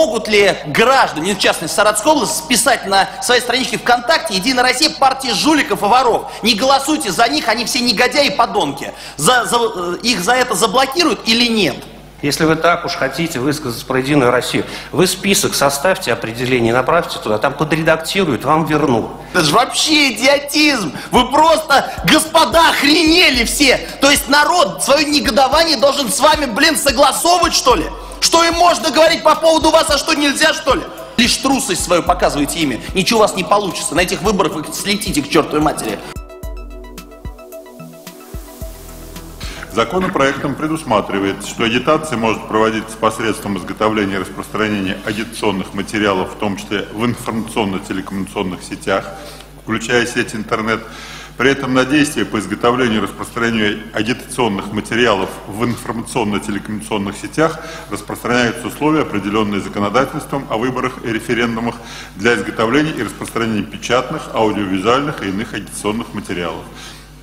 Могут ли граждане, в частности Саратовской области, списать на своей страничке ВКонтакте «Единая Россия» партии жуликов и воров? Не голосуйте за них, они все негодяи и подонки. За, за, э, их за это заблокируют или нет? Если вы так уж хотите высказаться про Единую Россию, вы список составьте определение, направьте туда, там подредактируют, вам вернут. Это же вообще идиотизм! Вы просто, господа, охренели все! То есть народ свое негодование должен с вами, блин, согласовывать, что ли? Что им можно говорить по поводу вас, а что нельзя, что ли? Лишь трусость свою показываете ими. Ничего у вас не получится. На этих выборах вы слетите к чертовой матери. Законопроектом предусматривается, что агитация может проводиться посредством изготовления и распространения агитационных материалов, в том числе в информационно-телекоммуникационных сетях, включая сеть интернет. При этом на действия по изготовлению и распространению агитационных материалов в информационно-телекоммуникационных сетях распространяются условия, определенные законодательством о выборах и референдумах для изготовления и распространения печатных, аудиовизуальных и иных агитационных материалов.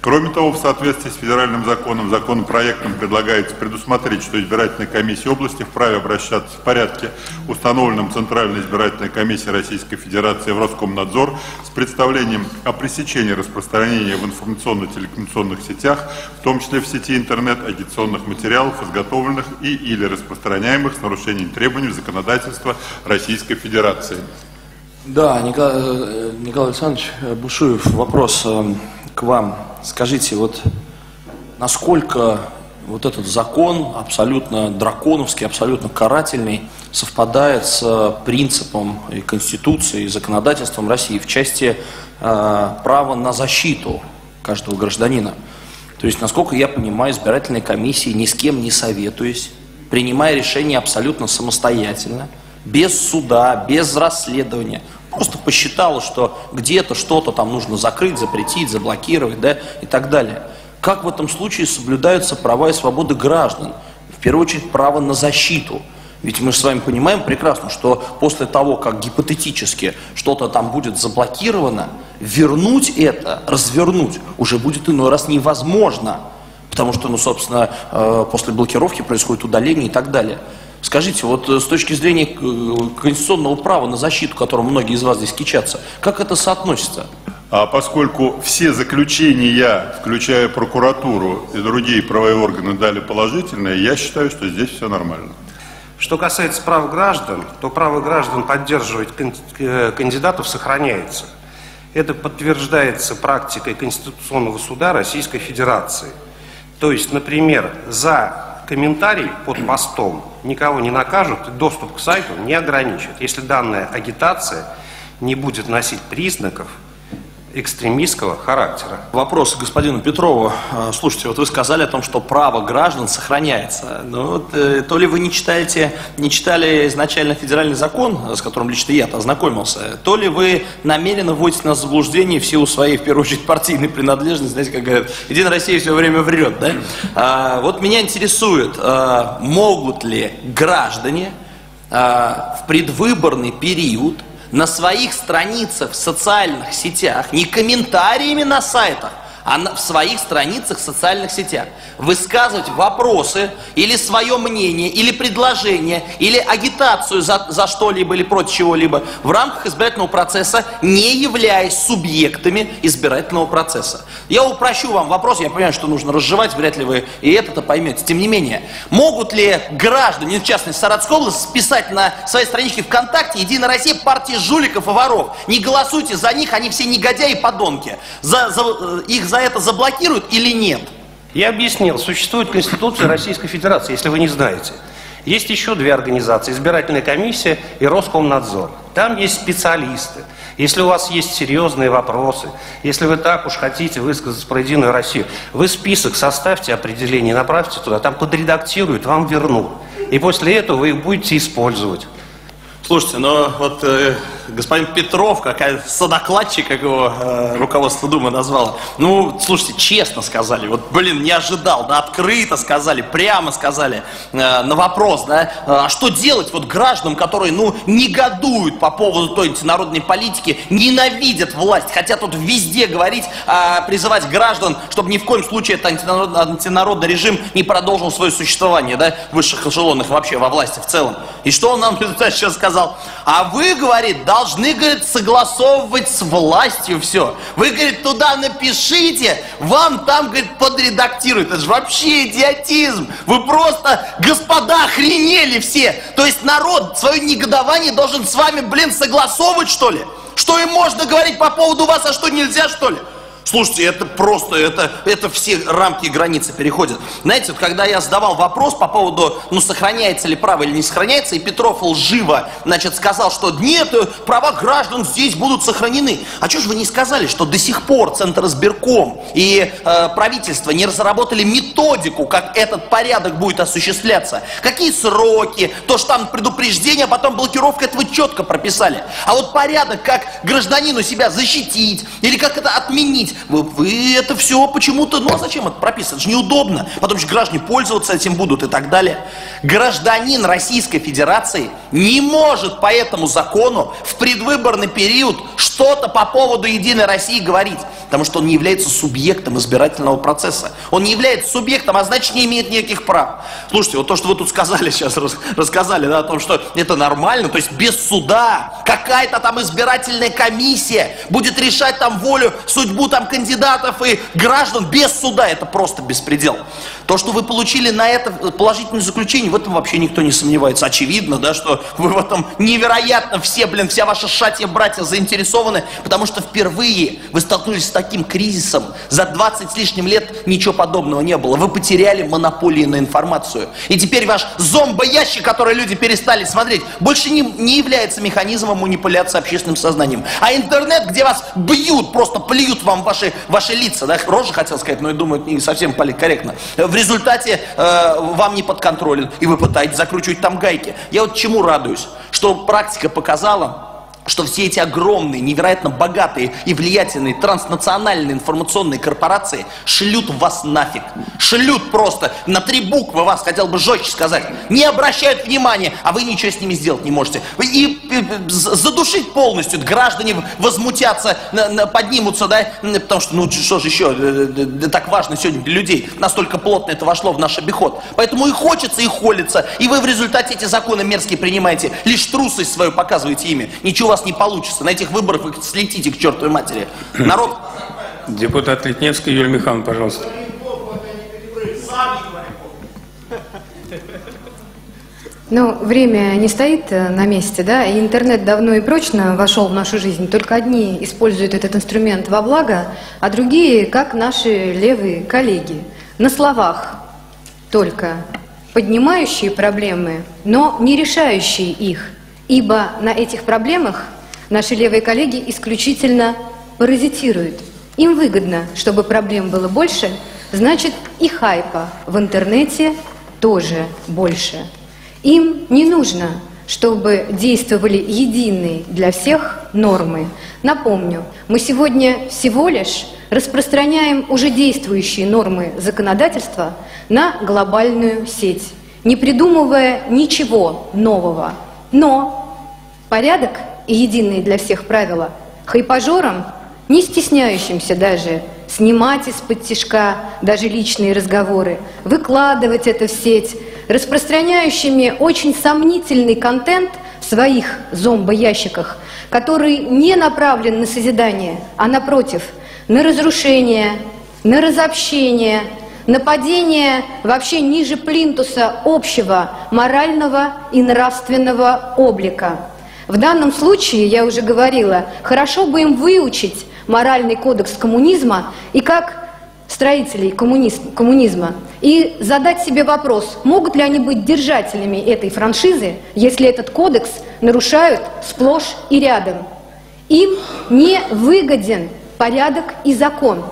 Кроме того, в соответствии с федеральным законом, законопроектом предлагается предусмотреть, что избирательная комиссия области вправе обращаться в порядке, установленном Центральной избирательной комиссией Российской Федерации в Роскомнадзор с представлением о пресечении распространения в информационно-телекоммуникационных сетях, в том числе в сети интернет, агитационных материалов, изготовленных и или распространяемых с нарушением требований законодательства Российской Федерации. Да, Николай, э, Николай Александрович Бушуев, вопрос э, к вам. Скажите, вот насколько вот этот закон абсолютно драконовский, абсолютно карательный, совпадает с принципом и конституцией, и законодательством России в части э, права на защиту каждого гражданина. То есть, насколько я понимаю, избирательные комиссии ни с кем не советуясь, принимая решение абсолютно самостоятельно, без суда, без расследования, просто посчитала, что где-то что-то там нужно закрыть, запретить, заблокировать, да, и так далее. Как в этом случае соблюдаются права и свободы граждан? В первую очередь право на защиту. Ведь мы же с вами понимаем прекрасно, что после того, как гипотетически что-то там будет заблокировано, вернуть это, развернуть уже будет иной раз невозможно. Потому что, ну, собственно, э, после блокировки происходит удаление и так далее. Скажите, вот э, с точки зрения э, конституционного права на защиту, которым многие из вас здесь кичатся, как это соотносится? А поскольку все заключения, включая прокуратуру и другие правовые органы, дали положительное, я считаю, что здесь все нормально. Что касается прав граждан, то право граждан поддерживать э, кандидатов сохраняется. Это подтверждается практикой Конституционного суда Российской Федерации. То есть, например, за комментарий под постом. Никого не накажут и доступ к сайту не ограничат, если данная агитация не будет носить признаков экстремистского характера. Вопрос господину Петрову. А, слушайте, вот вы сказали о том, что право граждан сохраняется. Ну, вот, э, то ли вы не читаете, не читали изначально федеральный закон, с которым лично я ознакомился, то ли вы намеренно вводите нас в заблуждение в силу своей, в первую очередь, партийной принадлежности. Знаете, как говорят, Единая Россия все время врет, да? А, вот меня интересует, а, могут ли граждане а, в предвыборный период на своих страницах в социальных сетях, не комментариями на сайтах, а в своих страницах в социальных сетях высказывать вопросы или свое мнение, или предложение, или агитацию за, за что-либо или против чего-либо в рамках избирательного процесса, не являясь субъектами избирательного процесса. Я упрощу вам вопрос, я понимаю, что нужно разжевать, вряд ли вы и это-то поймете. Тем не менее, могут ли граждане, в частности Саратовской области, списать на своей страничке ВКонтакте «Единая Россия» партии жуликов и воров? Не голосуйте за них, они все негодяи и подонки. За, за, э, их за за это заблокируют или нет? Я объяснил, существует Конституция Российской Федерации, если вы не знаете. Есть еще две организации, избирательная комиссия и Роскомнадзор. Там есть специалисты. Если у вас есть серьезные вопросы, если вы так уж хотите высказаться про Единую Россию, вы список составьте определение, направьте туда, там подредактируют, вам вернут. И после этого вы их будете использовать. Слушайте, но вот э, господин Петров, какая содокладчик, как его э, руководство Думы назвало. Ну, слушайте, честно сказали, вот, блин, не ожидал, да, открыто сказали, прямо сказали э, на вопрос, да, э, а что делать вот гражданам, которые, ну, негодуют по поводу той антинародной политики, ненавидят власть, хотят тут везде говорить, э, призывать граждан, чтобы ни в коем случае этот антинародный, антинародный режим не продолжил свое существование, да, высших эшелонах вообще во власти в целом. И что он нам сейчас сказал? А вы, говорит, должны, говорит, согласовывать с властью все. Вы, говорит, туда напишите, вам там, говорит, подредактируют. Это же вообще идиотизм. Вы просто, господа, охренели все. То есть народ свое негодование должен с вами, блин, согласовывать, что ли? Что им можно говорить по поводу вас, а что нельзя, что ли? Слушайте, это просто, это, это все рамки и границы переходят. Знаете, вот когда я задавал вопрос по поводу, ну, сохраняется ли право или не сохраняется, и Петров лживо, значит, сказал, что нет, права граждан здесь будут сохранены. А что же вы не сказали, что до сих пор Центр избирком и э, правительство не разработали методику, как этот порядок будет осуществляться? Какие сроки? То, что там предупреждение, а потом блокировка, это вы четко прописали. А вот порядок, как гражданину себя защитить, или как это отменить, вы, вы это все почему-то, ну а зачем это прописано? Это же неудобно. Потом же граждане пользоваться этим будут и так далее. Гражданин Российской Федерации не может по этому закону в предвыборный период что-то по поводу Единой России говорить, потому что он не является субъектом избирательного процесса. Он не является субъектом, а значит не имеет никаких прав. Слушайте, вот то, что вы тут сказали сейчас, рассказали, да, о том, что это нормально, то есть без суда какая-то там избирательная комиссия будет решать там волю, судьбу там кандидатов и граждан без суда. Это просто беспредел. То, что вы получили на это положительное заключение, в этом вообще никто не сомневается. Очевидно, да, что вы в этом невероятно все, блин, вся ваша шатья братья заинтересованы, потому что впервые вы столкнулись с таким кризисом. За 20 с лишним лет ничего подобного не было. Вы потеряли монополии на информацию. И теперь ваш зомбоящик, который люди перестали смотреть, больше не, не является механизмом манипуляции общественным сознанием. А интернет, где вас бьют, просто плюют вам ваши, ваши лица, да, рожи хотел сказать, но я думаю, не совсем политкорректно. В результате э, вам не подконтролен, и вы пытаетесь закручивать там гайки. Я вот чему радуюсь, что практика показала, что все эти огромные, невероятно богатые и влиятельные транснациональные информационные корпорации шлют вас нафиг. Шлют просто на три буквы вас, хотел бы жестче сказать. Не обращают внимания, а вы ничего с ними сделать не можете. И, задушить полностью, граждане возмутятся, поднимутся, да, потому что, ну что же еще, э, э, так важно сегодня для людей, настолько плотно это вошло в наш обиход. Поэтому и хочется, и холится, и вы в результате эти законы мерзкие принимаете, лишь трусость свою показываете ими. Ничего вас не получится. На этих выборах вы слетите к чертовой матери. Народ... Депутат Литневский Юлия Михайловна, пожалуйста. Ну, время не стоит э, на месте, да, и интернет давно и прочно вошел в нашу жизнь. Только одни используют этот инструмент во благо, а другие, как наши левые коллеги, на словах только поднимающие проблемы, но не решающие их. Ибо на этих проблемах наши левые коллеги исключительно паразитируют. Им выгодно, чтобы проблем было больше, значит и хайпа в интернете тоже больше. Им не нужно, чтобы действовали единые для всех нормы. Напомню, мы сегодня всего лишь распространяем уже действующие нормы законодательства на глобальную сеть, не придумывая ничего нового. Но порядок и единые для всех правила хайпажорам, не стесняющимся даже снимать из-под тишка даже личные разговоры, выкладывать это в сеть, распространяющими очень сомнительный контент в своих зомбоящиках, который не направлен на созидание, а напротив, на разрушение, на разобщение, нападение вообще ниже плинтуса общего морального и нравственного облика. В данном случае, я уже говорила, хорошо бы им выучить моральный кодекс коммунизма и как строителей коммунизм, коммунизма и задать себе вопрос, могут ли они быть держателями этой франшизы, если этот кодекс нарушают сплошь и рядом. Им не выгоден порядок и закон.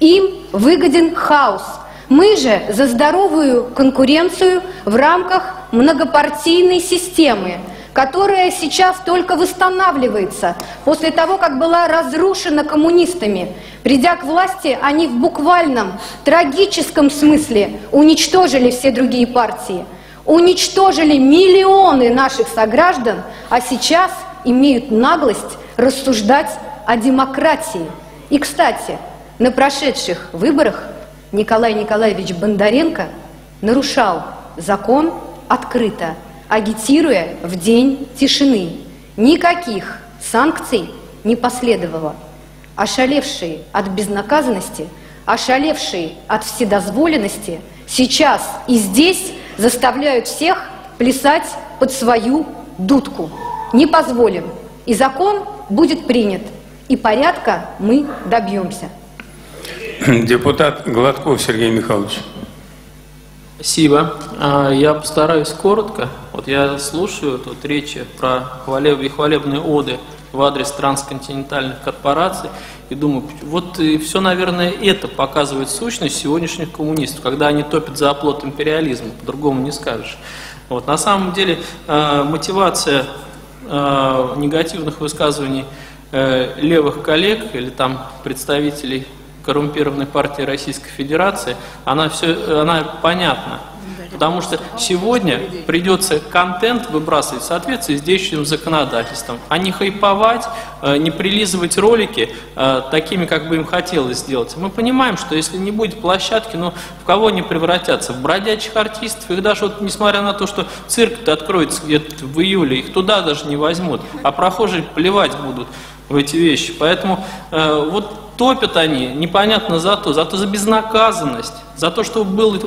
Им выгоден хаос – мы же за здоровую конкуренцию в рамках многопартийной системы, которая сейчас только восстанавливается после того, как была разрушена коммунистами. Придя к власти, они в буквальном, трагическом смысле уничтожили все другие партии, уничтожили миллионы наших сограждан, а сейчас имеют наглость рассуждать о демократии. И, кстати, на прошедших выборах Николай Николаевич Бондаренко нарушал закон открыто, агитируя в день тишины. Никаких санкций не последовало. Ошалевшие от безнаказанности, ошалевшие от вседозволенности, сейчас и здесь заставляют всех плясать под свою дудку. Не позволим. И закон будет принят. И порядка мы добьемся. Депутат Гладков Сергей Михайлович. Спасибо. А, Я постараюсь коротко. Вот я слушаю тут речи про хвалеб... и хвалебные оды в адрес трансконтинентальных корпораций и думаю, вот и все, наверное, это показывает сущность сегодняшних коммунистов, когда они топят за оплот империализма, по-другому не скажешь. Вот. На самом деле э, мотивация э, негативных высказываний э, левых коллег или там представителей коррумпированной партии Российской Федерации, она, все, она понятна. Потому что сегодня придется контент выбрасывать в соответствии с действующим законодательством, а не хайповать, э, не прилизывать ролики э, такими, как бы им хотелось сделать. Мы понимаем, что если не будет площадки, ну, в кого они превратятся? В бродячих артистов, их даже, вот, несмотря на то, что цирк-то откроется где-то в июле, их туда даже не возьмут, а прохожие плевать будут в эти вещи. Поэтому э, вот топят они, непонятно за то, за то за безнаказанность, за то, что был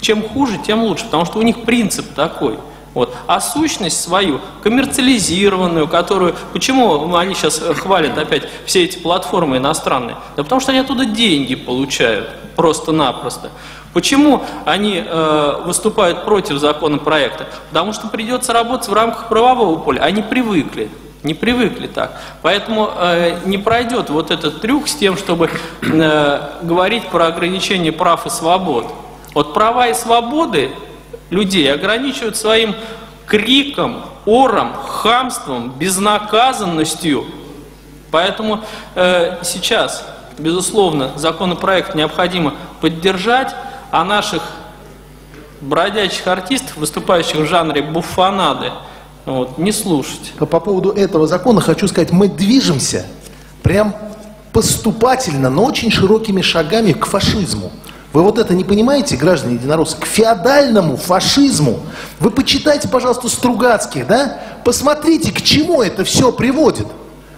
чем хуже, тем лучше, потому что у них принцип такой. Вот. А сущность свою, коммерциализированную, которую... Почему они сейчас хвалят опять все эти платформы иностранные? Да потому что они оттуда деньги получают, просто-напросто. Почему они э, выступают против законопроекта? Потому что придется работать в рамках правового поля. Они привыкли. Не привыкли так. Поэтому э, не пройдет вот этот трюк с тем, чтобы э, говорить про ограничение прав и свобод. Вот права и свободы людей ограничивают своим криком, ором, хамством, безнаказанностью. Поэтому э, сейчас, безусловно, законопроект необходимо поддержать, а наших бродячих артистов, выступающих в жанре буфанады, вот, не слушать. По поводу этого закона хочу сказать, мы движемся прям поступательно, но очень широкими шагами к фашизму. Вы вот это не понимаете, граждане единороссы? К феодальному фашизму. Вы почитайте, пожалуйста, Стругацких, да? Посмотрите, к чему это все приводит.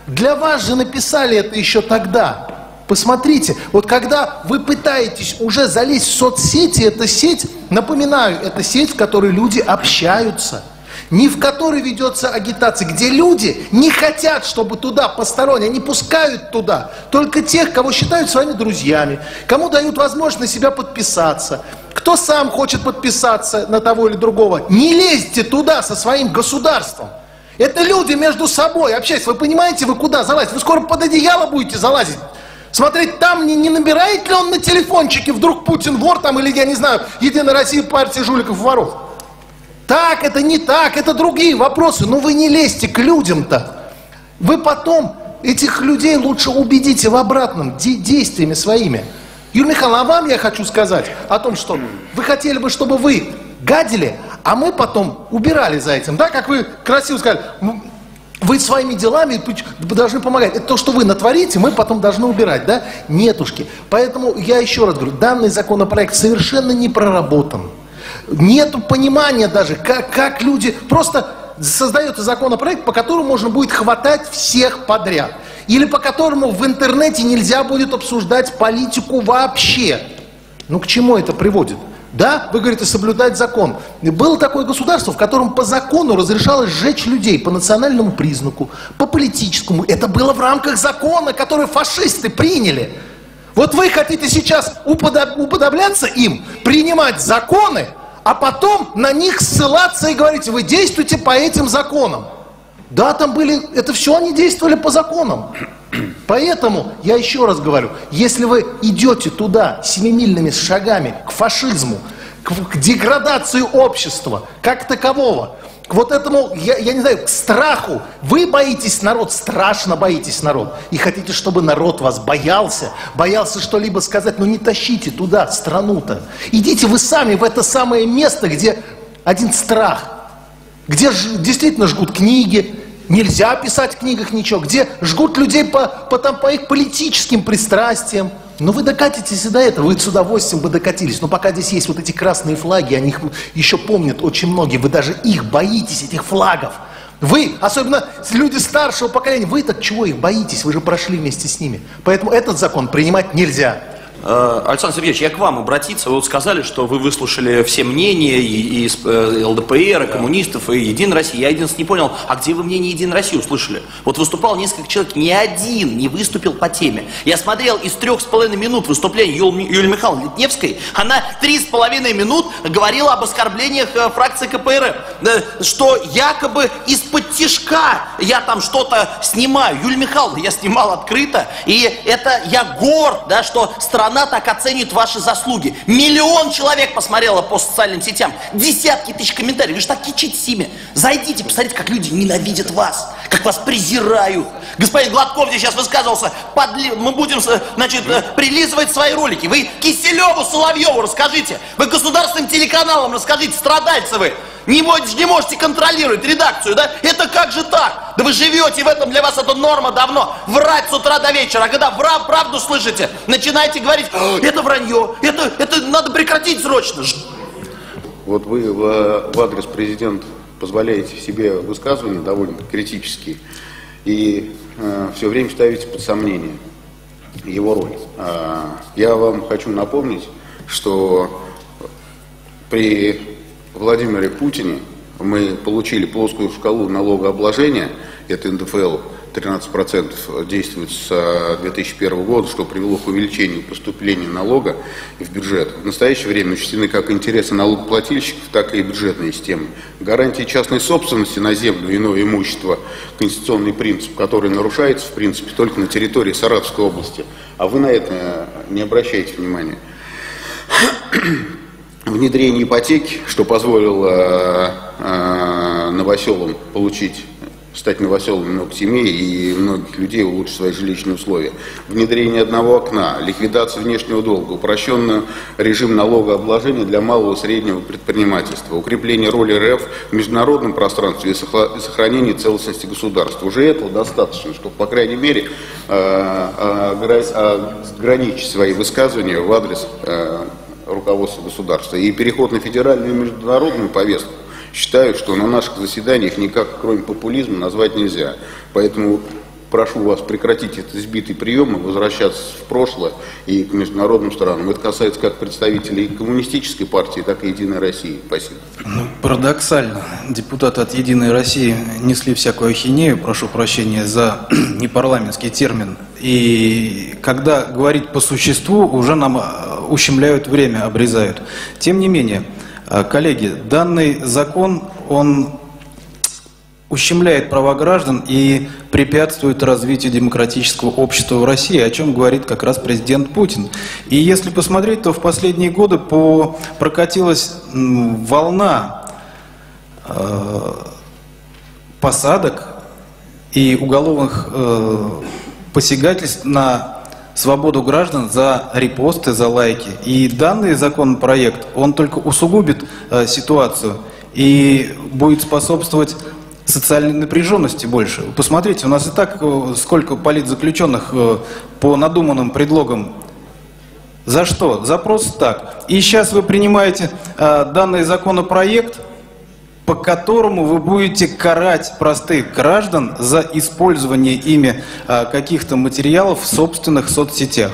Для вас же написали это еще тогда. Посмотрите, вот когда вы пытаетесь уже залезть в соцсети, эта сеть, напоминаю, это сеть, в которой люди общаются – не в которой ведется агитация, где люди не хотят, чтобы туда посторонние, они пускают туда только тех, кого считают своими друзьями, кому дают возможность на себя подписаться, кто сам хочет подписаться на того или другого. Не лезьте туда со своим государством. Это люди между собой общаются. Вы понимаете, вы куда залазите? Вы скоро под одеяло будете залазить. Смотреть там, не, не набирает ли он на телефончике вдруг Путин вор там, или я не знаю, Единая Россия партия жуликов воров. Так, это не так, это другие вопросы. Но вы не лезьте к людям-то. Вы потом этих людей лучше убедите в обратном де действиями своими. Юрий Михайлович, а вам я хочу сказать о том, что вы хотели бы, чтобы вы гадили, а мы потом убирали за этим. Да, как вы красиво сказали, вы своими делами должны помогать. Это то, что вы натворите, мы потом должны убирать, да? Нетушки. Поэтому я еще раз говорю, данный законопроект совершенно не проработан. Нету понимания даже, как, как люди... Просто создается законопроект, по которому можно будет хватать всех подряд. Или по которому в интернете нельзя будет обсуждать политику вообще. Ну к чему это приводит? Да, вы говорите, соблюдать закон. Было такое государство, в котором по закону разрешалось сжечь людей по национальному признаку, по политическому. Это было в рамках закона, который фашисты приняли. Вот вы хотите сейчас уподобляться им, принимать законы, а потом на них ссылаться и говорить, вы действуете по этим законам. Да, там были, это все они действовали по законам. Поэтому, я еще раз говорю, если вы идете туда семимильными шагами к фашизму, к, к деградации общества, как такового, к вот этому, я, я не знаю, к страху. Вы боитесь народ, страшно боитесь народ. И хотите, чтобы народ вас боялся, боялся что-либо сказать, но не тащите туда страну-то. Идите вы сами в это самое место, где один страх, где ж, действительно жгут книги, нельзя писать в книгах ничего, где жгут людей по, по, там, по их политическим пристрастиям. Но вы докатитесь и до этого, вы с удовольствием бы докатились. Но пока здесь есть вот эти красные флаги, они их еще помнят очень многие, вы даже их боитесь, этих флагов. Вы, особенно люди старшего поколения, вы так чего их боитесь? Вы же прошли вместе с ними. Поэтому этот закон принимать нельзя. Э, Александр Сергеевич, я к вам обратиться. Вы вот сказали, что вы выслушали все мнения и, и из, э, ЛДПР, и коммунистов, и Единой России. Я единственное не понял, а где вы мнение Единой России услышали? Вот выступал несколько человек, ни один не выступил по теме. Я смотрел из трех с половиной минут выступления Юль, Юлии Михайловны Литневской, она три с половиной минут говорила об оскорблениях э, фракции КПРФ, что якобы из-под тишка я там что-то снимаю. Юлия Михайловна, я снимал открыто, и это я горд, да, что страна страна так оценит ваши заслуги. Миллион человек посмотрело по социальным сетям. Десятки тысяч комментариев. Вы же так кичитесь ими. Зайдите, посмотрите, как люди ненавидят вас. Как вас презирают. Господин Гладков здесь сейчас высказывался. Подли... Мы будем, э, значит, э, прилизывать свои ролики. Вы Киселеву, Соловьеву расскажите. Вы государственным телеканалам расскажите, страдальцы вы. Не, не можете контролировать редакцию, да? Это как же так? Да вы живете в этом, для вас это норма давно. Врать с утра до вечера. А когда врав, правду слышите, начинаете говорить, это вранье, это, это надо прекратить срочно. Вот вы в, в адрес президента позволяете себе высказывания довольно критические и э, все время ставите под сомнение его роль. Э, я вам хочу напомнить, что при Владимире Путине мы получили плоскую шкалу налогообложения, это НДФЛ 13% действует с 2001 года, что привело к увеличению поступления налога в бюджет. В настоящее время учтены как интересы налогоплательщиков, так и бюджетные системы. Гарантии частной собственности на землю и иное имущество – конституционный принцип, который нарушается, в принципе, только на территории Саратовской области. А вы на это не обращаете внимания внедрение ипотеки, что позволило э, новоселам получить стать новоселами много семей и многих людей улучшить свои жилищные условия. Внедрение одного окна, ликвидация внешнего долга, упрощенный режим налогообложения для малого и среднего предпринимательства, укрепление роли РФ в международном пространстве и сохранение целостности государства. Уже этого достаточно, чтобы, по крайней мере, э, э, ограничить свои высказывания в адрес руководства государства. И переход на федеральную и международную повестку считаю, что на наших заседаниях никак, кроме популизма, назвать нельзя. Поэтому прошу вас прекратить этот избитый прием и возвращаться в прошлое и к международным странам. Это касается как представителей коммунистической партии, так и Единой России. Спасибо. Ну, парадоксально. Депутаты от Единой России несли всякую ахинею, прошу прощения за непарламентский термин. И когда говорить по существу, уже нам э, ущемляют время, обрезают. Тем не менее, коллеги, данный закон, он ущемляет права граждан и препятствует развитию демократического общества в России, о чем говорит как раз президент Путин. И если посмотреть, то в последние годы по, прокатилась волна э, посадок и уголовных э, посягательств на свободу граждан за репосты, за лайки. И данный законопроект, он только усугубит э, ситуацию и будет способствовать социальной напряженности больше. Посмотрите, у нас и так э, сколько политзаключенных э, по надуманным предлогам. За что? За просто так. И сейчас вы принимаете данный законопроект, по которому вы будете карать простых граждан за использование ими каких-то материалов в собственных соцсетях.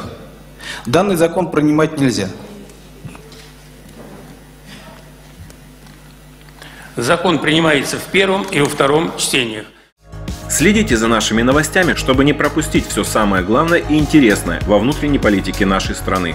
Данный закон принимать нельзя. Закон принимается в первом и во втором чтениях. Следите за нашими новостями, чтобы не пропустить все самое главное и интересное во внутренней политике нашей страны.